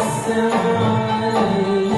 side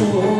Oh.